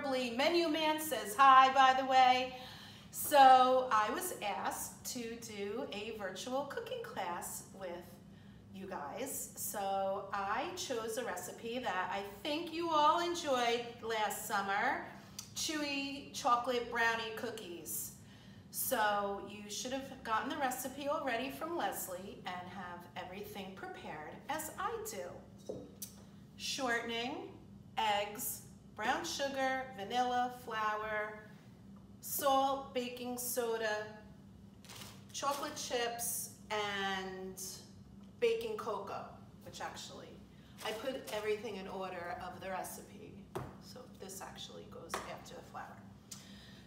Menu Man says hi, by the way. So I was asked to do a virtual cooking class with you guys. So I chose a recipe that I think you all enjoyed last summer, chewy chocolate brownie cookies. So you should have gotten the recipe already from Leslie and have everything prepared as I do. Shortening, eggs, brown sugar, vanilla, flour, salt, baking soda, chocolate chips, and baking cocoa, which actually, I put everything in order of the recipe. So this actually goes after the flour.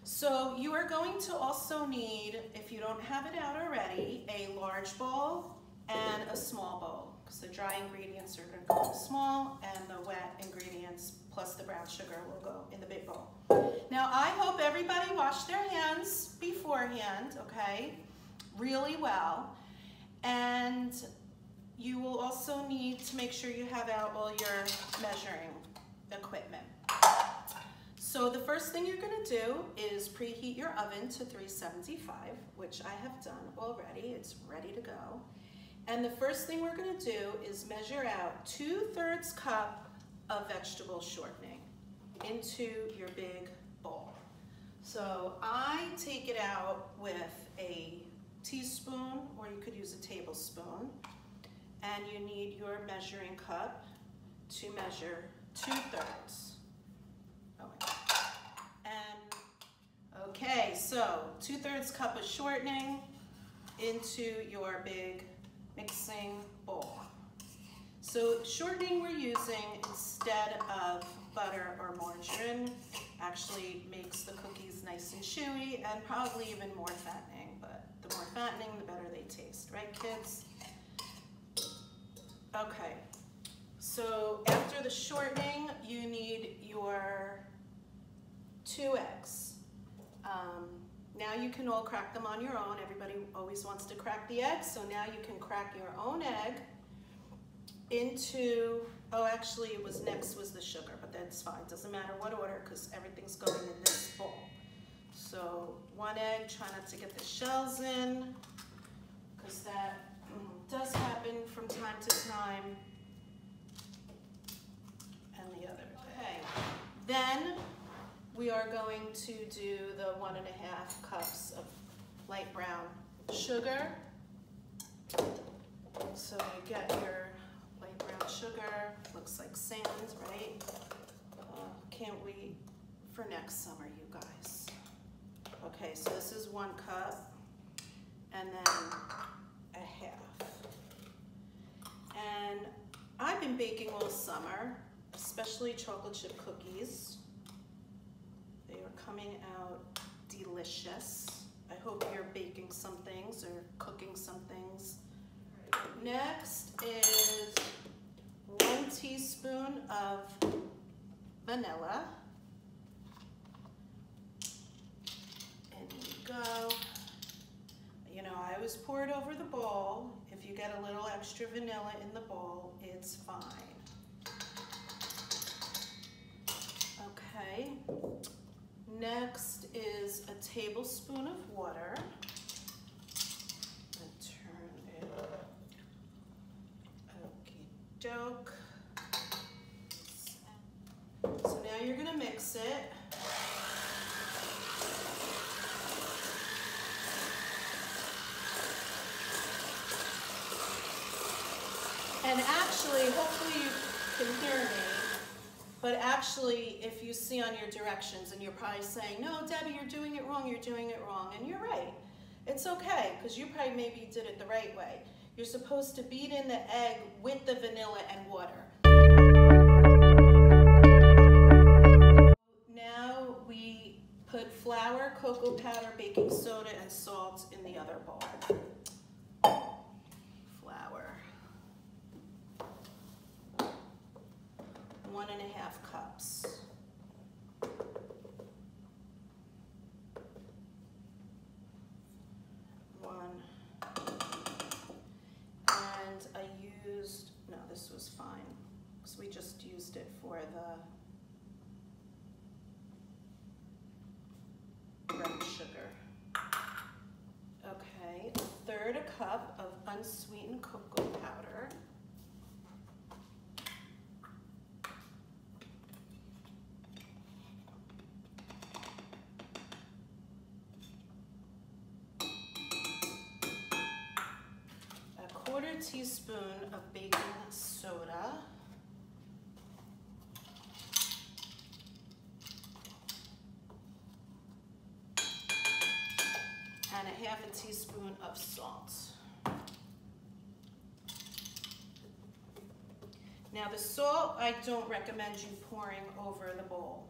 So you are going to also need, if you don't have it out already, a large bowl and a small bowl because the dry ingredients are going to go in the small and the wet ingredients plus the brown sugar will go in the big bowl. Now I hope everybody washed their hands beforehand, okay, really well. And you will also need to make sure you have out all your measuring equipment. So the first thing you're gonna do is preheat your oven to 375, which I have done already. It's ready to go. And the first thing we're gonna do is measure out two thirds cup of vegetable shortening into your big bowl. So I take it out with a teaspoon, or you could use a tablespoon, and you need your measuring cup to measure two thirds. Oh and okay, so two thirds cup of shortening into your big mixing bowl. So shortening we're using instead of butter or margarine actually makes the cookies nice and chewy and probably even more fattening, but the more fattening, the better they taste, right kids? Okay, so after the shortening, you need your two eggs. Um, now you can all crack them on your own. Everybody always wants to crack the egg, so now you can crack your own egg into, oh actually it was next was the sugar, but that's fine. Doesn't matter what order because everything's going in this bowl. So one egg, try not to get the shells in because that mm, does happen from time to time. And the other, okay. Then we are going to do the one and a half cups of light brown sugar. So you get your light brown sugar, looks like sand, right? Uh, can't wait for next summer, you guys. Okay, so this is one cup and then a half. And I've been baking all summer, especially chocolate chip cookies coming out delicious. I hope you're baking some things or cooking some things. Next is one teaspoon of vanilla. And you go. You know, I always pour it over the bowl. If you get a little extra vanilla in the bowl, it's fine. Okay. Next is a tablespoon of water. And turn it. Okie doke. So now you're gonna mix it. And actually, hopefully you can hear me. But actually, if you see on your directions and you're probably saying, no, Debbie, you're doing it wrong, you're doing it wrong, and you're right. It's okay, because you probably maybe did it the right way. You're supposed to beat in the egg with the vanilla and water. Now we put flour, cocoa powder, baking soda, and salt in the other bowl. one and a half cups. One. And I used, no, this was fine. So we just used it for the brown sugar. Okay, a third a cup of unsweetened cocoa teaspoon of baking soda. and a half a teaspoon of salt. Now the salt, I don't recommend you pouring over the bowl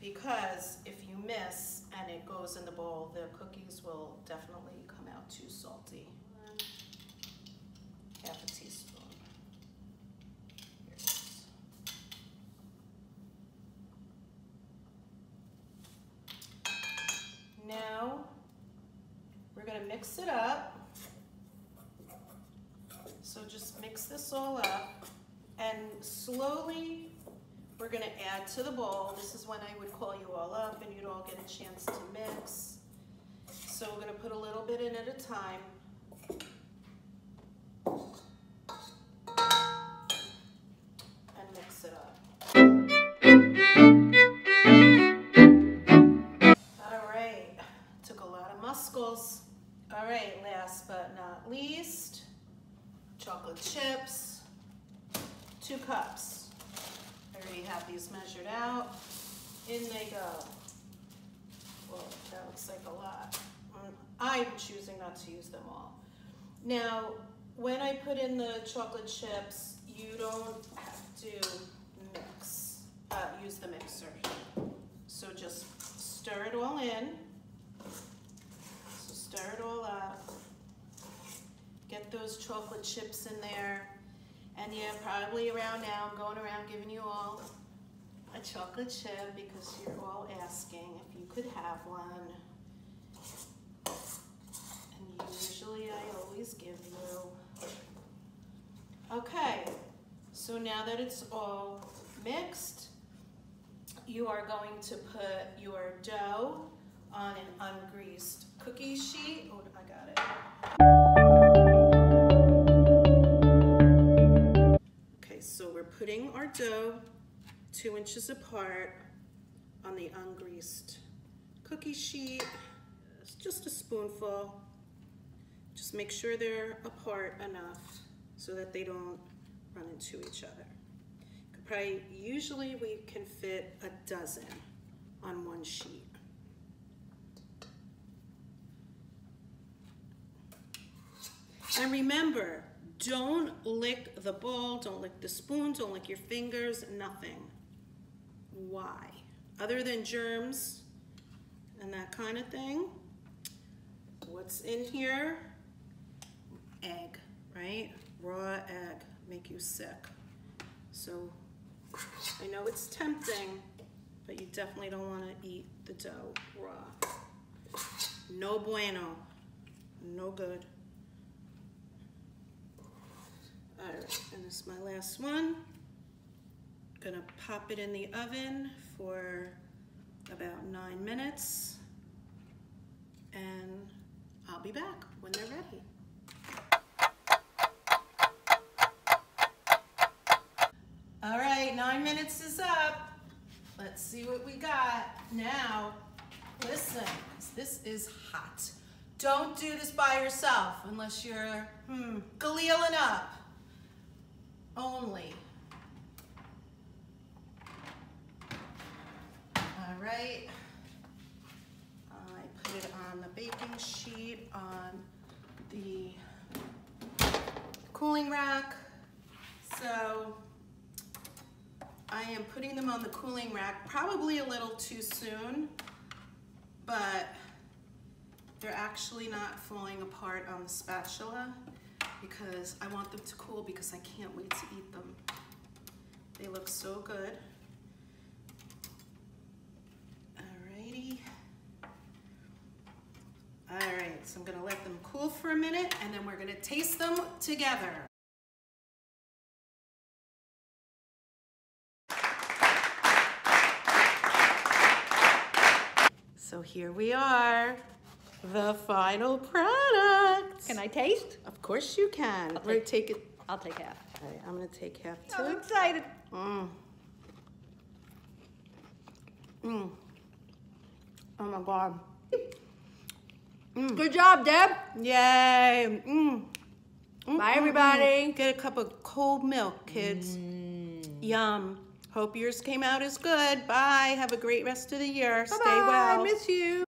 because if you miss and it goes in the bowl, the cookies will definitely come out too salty. Half a teaspoon. Here it is. Now, we're gonna mix it up. So just mix this all up and slowly we're gonna add to the bowl. This is when I would call you all up and you'd all get a chance to mix. So we're gonna put a little bit in at a time. All right, last but not least, chocolate chips, two cups. I already have these measured out. In they go. Well, that looks like a lot. Mm, I'm choosing not to use them all. Now, when I put in the chocolate chips, you don't have to mix, uh, use the mixer. So just stir it all in. Stir it all up. Get those chocolate chips in there. And yeah, probably around now, I'm going around giving you all a chocolate chip because you're all asking if you could have one. And usually I always give you. Okay, so now that it's all mixed, you are going to put your dough on an ungreased cookie sheet. Oh, I got it. Okay, so we're putting our dough two inches apart on the ungreased cookie sheet. It's just a spoonful. Just make sure they're apart enough so that they don't run into each other. Probably, usually we can fit a dozen on one sheet. And remember, don't lick the bowl, don't lick the spoon, don't lick your fingers, nothing. Why? Other than germs and that kind of thing, what's in here? Egg, right? Raw egg, make you sick. So I know it's tempting, but you definitely don't want to eat the dough raw. No bueno, no good. All right, and this is my last one. Gonna pop it in the oven for about nine minutes. And I'll be back when they're ready. All right, nine minutes is up. Let's see what we got. Now, listen, this is hot. Don't do this by yourself unless you're hmm, galealing up only. All right. I put it on the baking sheet on the cooling rack. So I am putting them on the cooling rack probably a little too soon, but they're actually not falling apart on the spatula because I want them to cool because I can't wait to eat them. They look so good. Alrighty. All right, so I'm gonna let them cool for a minute and then we're gonna taste them together. So here we are. The final product. Can I taste? Of course you can. I'll take- take it. I'll take half. All right, I'm gonna take half too. I'm excited. Mm. Mm. Oh my god. Good job, Deb. Yay. Mm. Mm, Bye, mm, everybody. mm. Get a cup of cold milk, kids. Yum. Hope yours came out as good. Bye. Have a great rest of the year. Stay Bye-bye. well. Miss you.